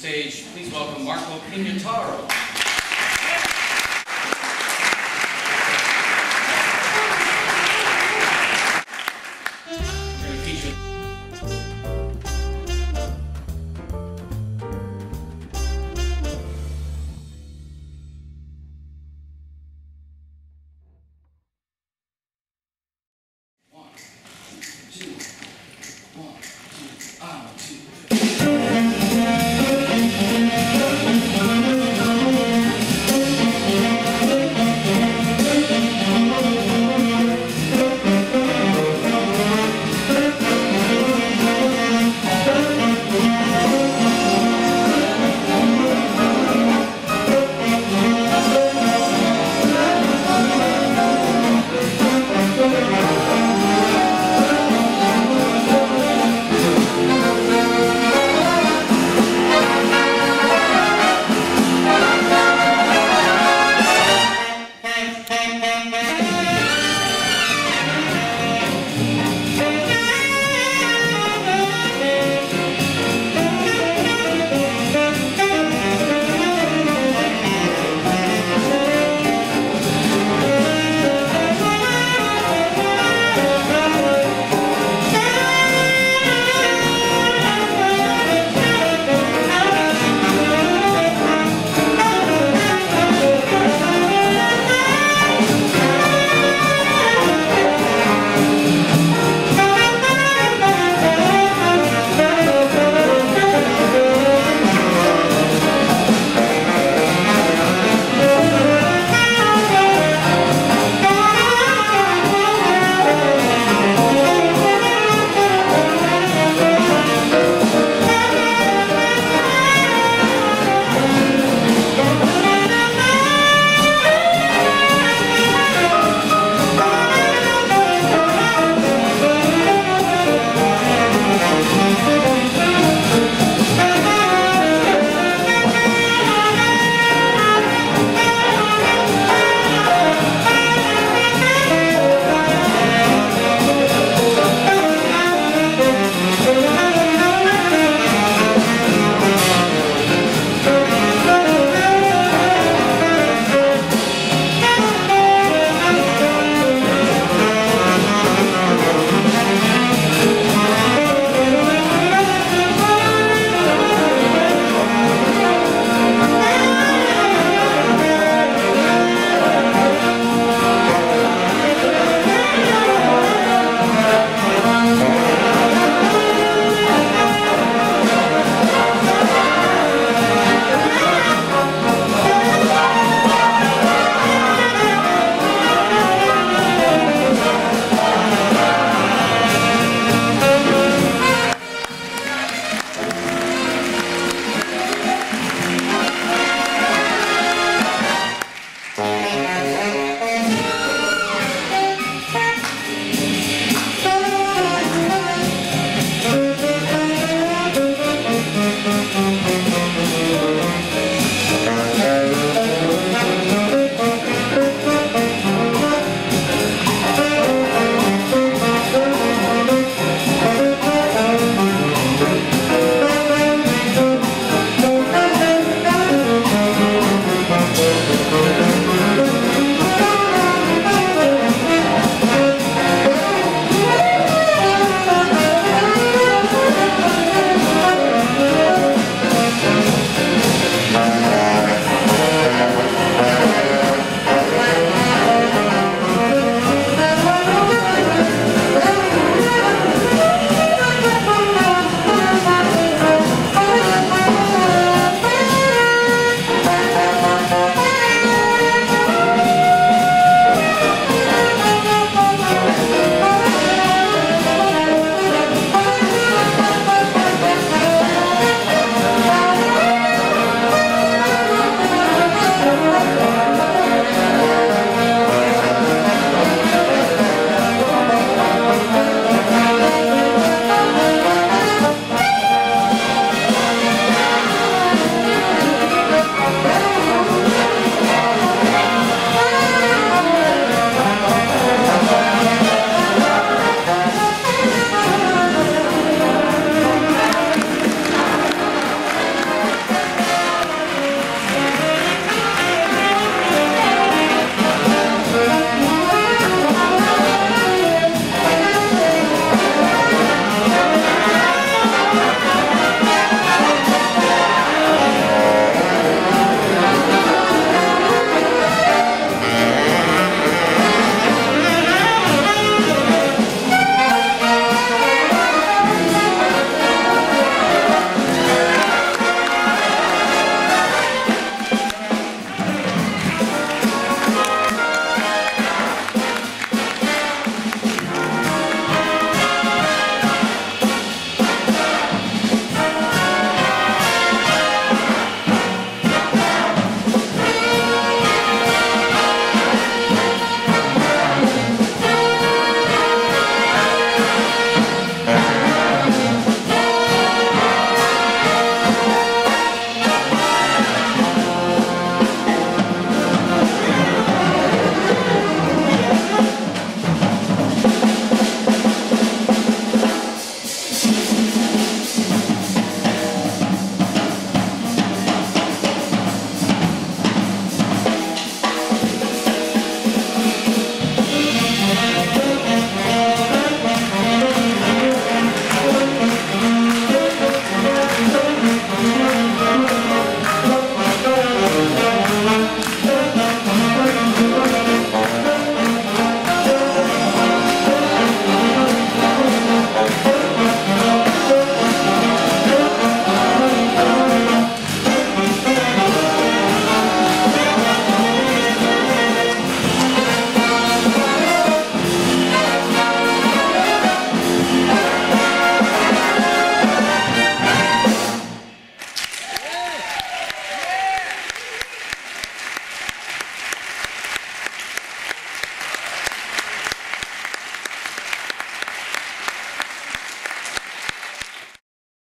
stage, please welcome Marco Pignataro.